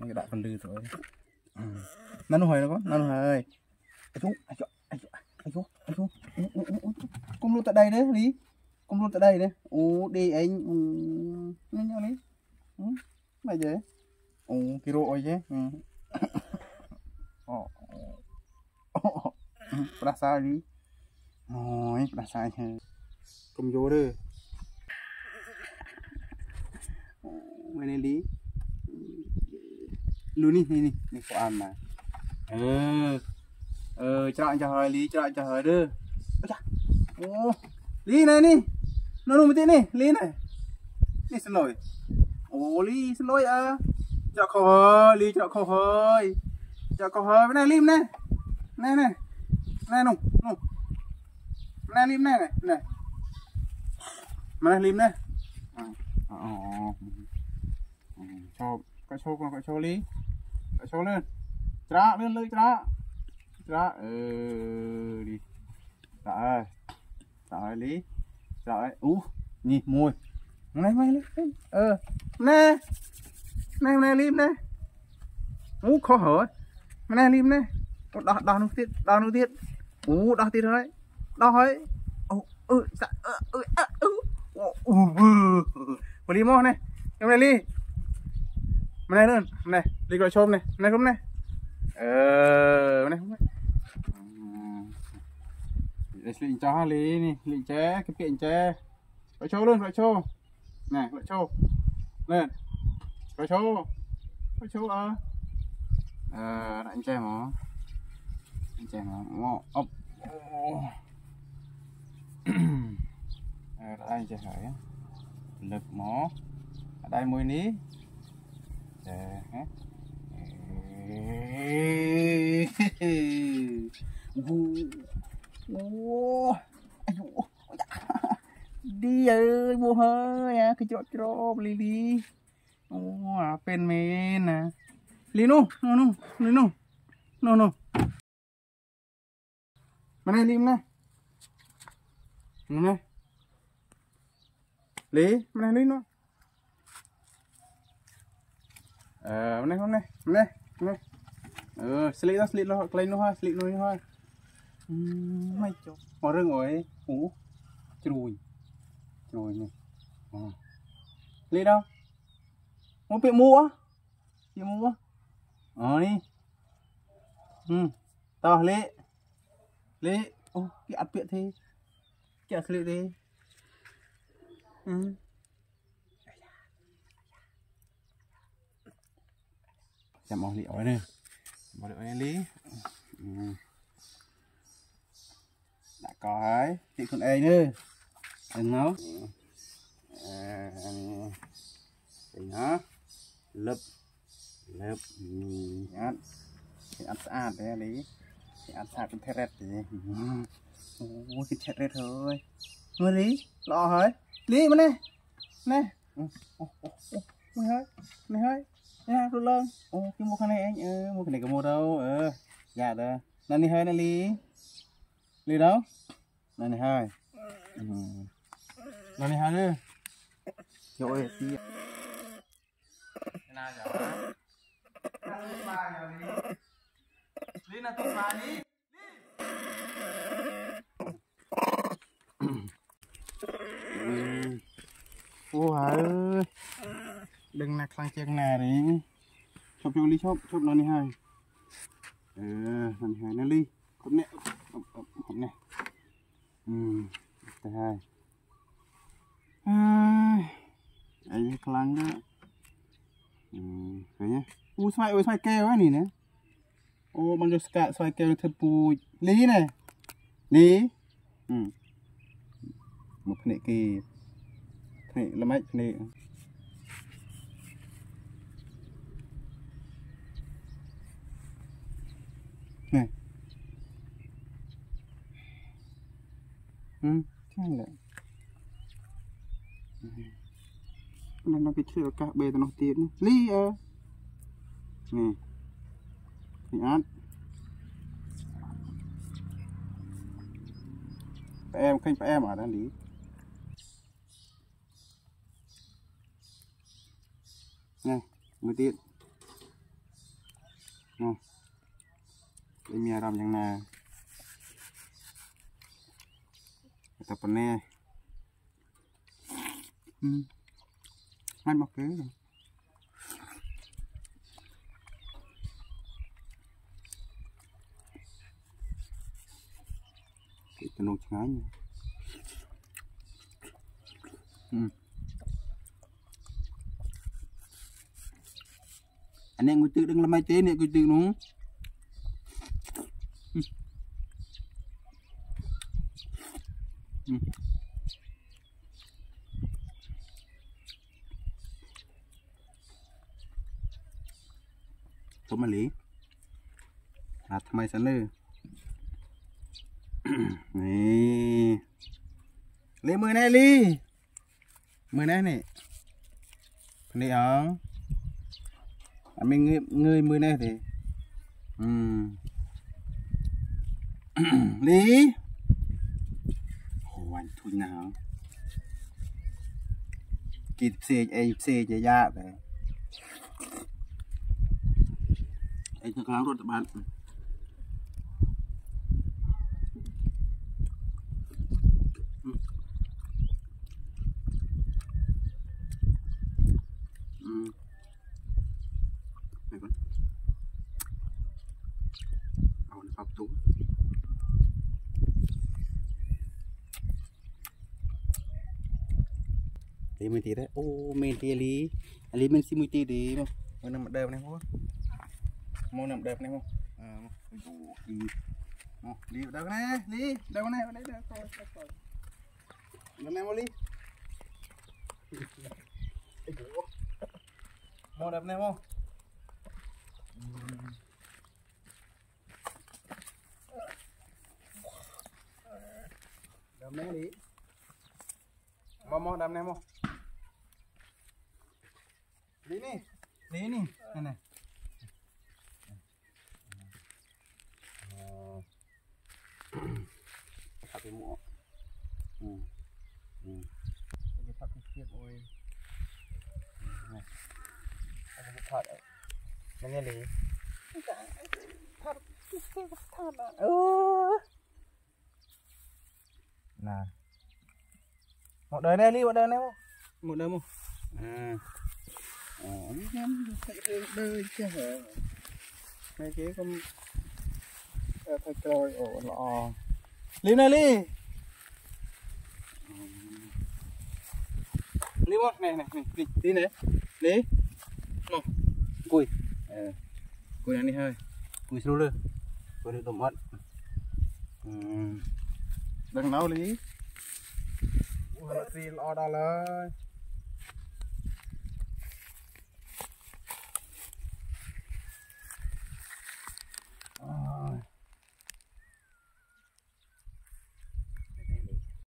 នេះដាក់កន្លឺទៅណានោះហើយណានោះហើយអាយុអាយុអាយុអាយុអាយុកុំលូតតដៃទេលីកុំលូតតដៃទេអូដេអេងនេះយ៉ាងនេះម៉េចទេអូគេរកអុយទេអូប្រាសាយអូយប្រាសាយហើយកុំយកទេ Ờ, cho cho hơi lý, cho cho hơi đưa Ôi chà. Ô Lý này, này Nó nụ một tí này, lý này. Này xin lỗi. Ồ, lý, xin lỗi à Cho khổ hơi, lý, cho khổ hơi Cho khổ hơi, bên này lim này. Này, này. Này, nụ, nụ Này, lim này, này, này. Mà này, lim này. Ờ, ờ, chộp cái số con cái số ờ, lý cái số lên. Trả lên lên trả trả ừ đi. Trả trả lý. Trả ú nhỉ mùi này, mày lên. Ờ nè. Nè nè lim nè. Ú, khó hở. Nè lim nè. Đo đo nó tiết, đo nó tiết. Ú, đo tiết rồi đo hỏi ừ, dạ, ờ, ừ, ờ, ừ. ừ ừ ừ. Ừ ừ. Ừ lim nè em này mày này luôn này đi gọi chôm này này không này? Ờ này không này để lịnh cho lý này lịnh chế cái kiện chế gọi chô luôn gọi chô này gọi chô lên gọi chô gọi chô à, ờ, ờ anh che mà anh che mà ngọ ốc. Ờ đây che hỏi lực mỏ ở đây mùi ní đi ơi, mua hơi à cái chỗ chỗ lì lì ô à pen men à. Lì nu nu nu lì nu nu nu mà này, lim này. Này. Lì mà này lì nó. Ờ này hôm nay hôm nay hôm nay. Ờ slip đó slip nó lên nó hoa slip nó hoa. Mày chỗ mà rừng rồi ú chui chui này. Lấy đâu? Muốn bị mua chị mua ờ đi. Ừ tao lệ lệ ô cái ắt biện thế. Ắt lệ thế. Ừ chạm mong liệu này bỏ liệu lý. Ừ. đã có ấy. Chị con ấy nữa đừng nấu thì nó. Lấp lấp ăn. Thì ăn sạch đấy lý. Thì ăn sạch rét thì ôi cái chết rét thôi. Người lý. Lo hơi lý mà nè. Nè. Mày hơi. Mày hơi nha rồi lên ô cái mua cái này anh ừ, mua cái này có mua đâu ờ dạ đó. Lần này hơi này lý lý đâu? Lần này hơi ừ. lần này hơi nữa rồi đi. Nào giờ? Lý là tung lý ô hà ơi ដឹងណាខ្លាំងជាងណាទេឈប់យកលីឈប់ឈប់នៅនេះហើយអឺហ្នឹងហើយណាលីគុំនេះគុំនេះអឺទៅហើយអឺអីខ្លាំងណាស់អឺឃើញទេពូស្មៃអូស្មៃកែវហ្នឹងណាអូបងយកស្កាស្វាយកែវធ្វើពូជលីណែលីមកភ្នាក់គេភ្នាក់ល្មិចភ្នាក់ อืมใช่แหละนั่นนั่นก็เชื่อกะเบตนอตีนลี่เออนี่นี่อัดแปมขึ้นแปมอ่ะนั่นดีนี่มือตีนนี่มีอารมณ์ยังไง តែប៉ុណ្ណេះហឹមមិនមកគេទេគេទៅនោះឆ្ងាញ់ហឹមអានេះងុយទឹកដឹងល្មិចទេនេះងុយទឹកនោះ Ừ. Tôm mà lý. À thầm mày sẵn Nè. Lý này lý. Mười này nè Này ổng À mình người, người này thì. Ừ. Lý. วันทุนหนาวกินเสกไอ้เสกจะยากไปไอ้ข้างรถบัสอืมไปก่อนเอาในปรับตู้ Lý mình tí đấy. Ô, mình tí lý. Lý mình xin mình tí đi mà. Mà nằm đẹp này không? Mau nằm đẹp này không? À, đi. Mau, đâu này? Lý, đâu này? Đây đây coi coi. Đâu này mau lý. Mau đẹp này không? Đẹp này đi. Mau mau đâm này mau. Lý nè. Lý nè. Này này. Thật cái mũ. Ừ. Ừ. Cái thật cái chiếc ôi. Này. Cái thật đấy. Nó nghe lý. Thật cái thật à. Ừ. Nè một đời này đi một đời này không một đời không à ổn lắm. Thấy đơ đơ chứ hả? Mấy cái con phải ờ, trời ổ lò lý này lý lý bó này này này lý này. Lý nó cùi. Ờ, cùi này đi hơi cùi xô lơ. Cùi được tổng mận đừng nấu lý Hãy subscribe cho kênh Ghiền Uh,